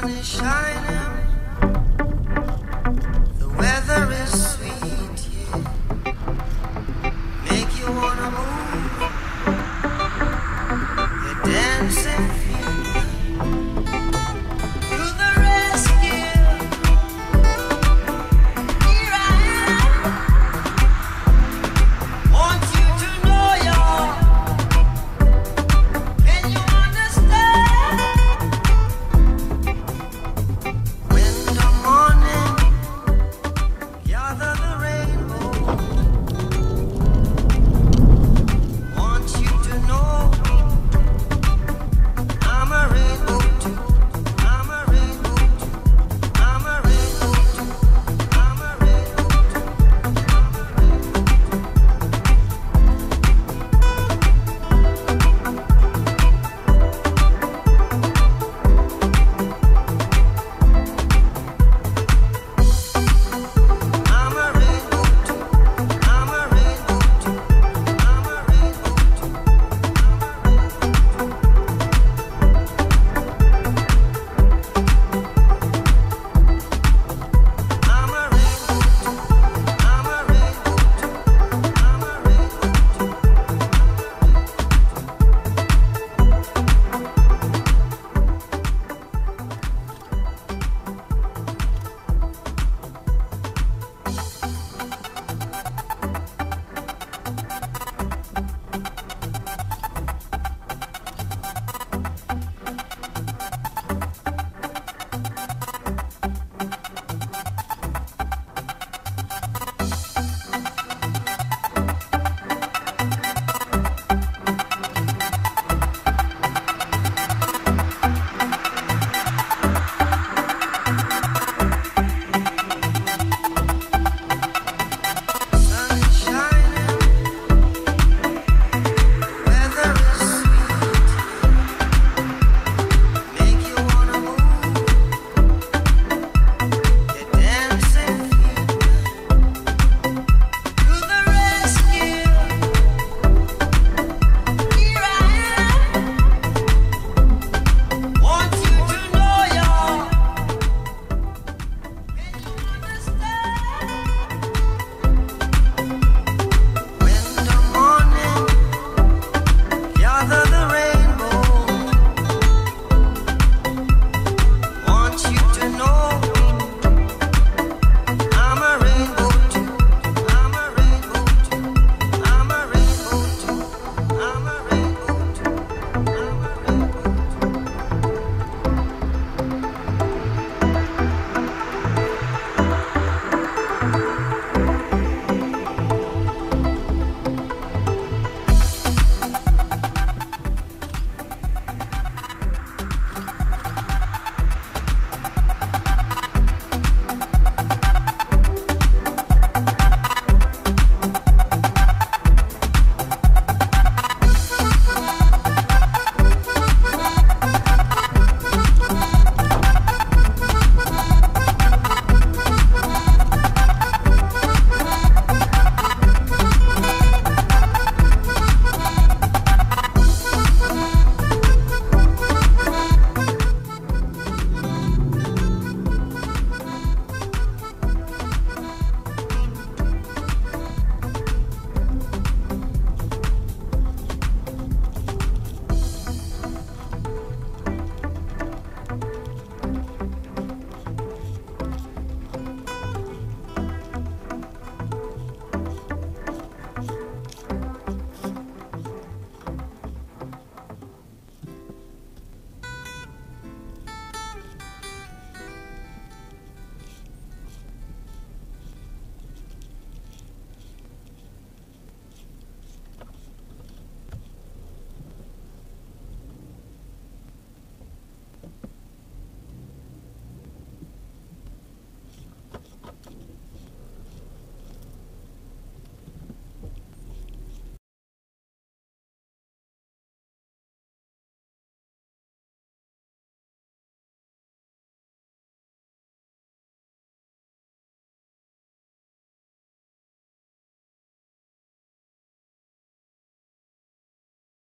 sun is shining.